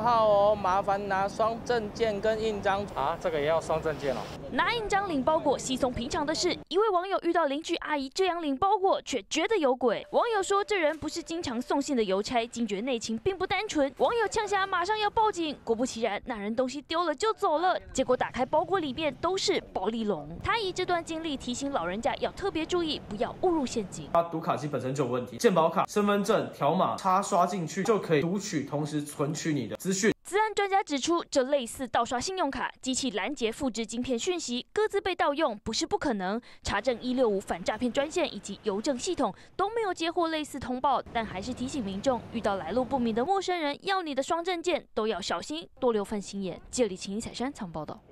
号哦，麻烦拿双证件跟印章啊，这个也要双证件哦。拿印章领包裹稀松平常的事，一位网友遇到邻居阿姨这样领包裹，却觉得有鬼。网友说这人不是经常送信的邮差，惊觉内情并不单纯。网友呛下，马上要报警。果不其然，那人东西丢了就走了，结果打开包裹里面都是暴力龙。他以这段经历提醒老人家要特别注意，不要误入陷阱。他读卡机本身就有问题，健保卡、身份证条码插刷进去就可以读取，同时存取你的资讯。治安专家指出，这类似盗刷信用卡、机器拦截复制晶片讯息，各自被盗用不是不可能。查证一六五反诈骗专线以及邮政系统都没有接获类似通报，但还是提醒民众，遇到来路不明的陌生人要你的双证件，都要小心，多留份心眼。这里请一彩山藏报道。